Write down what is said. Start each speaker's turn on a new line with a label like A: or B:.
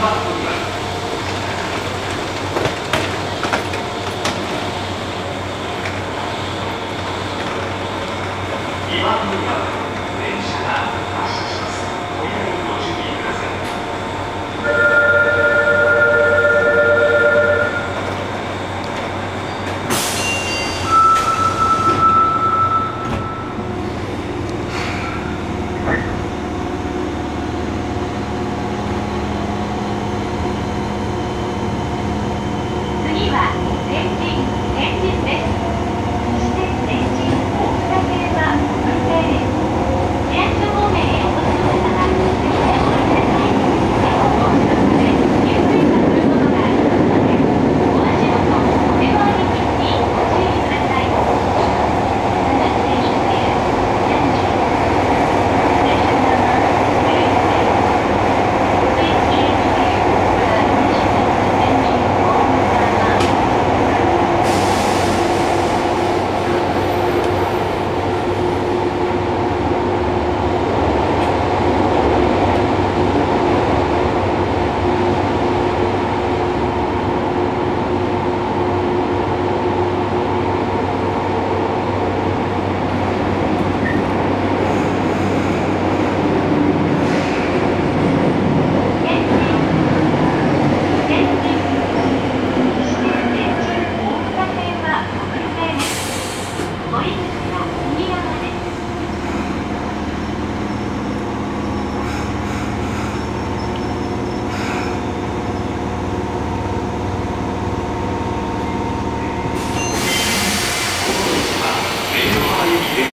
A: 아.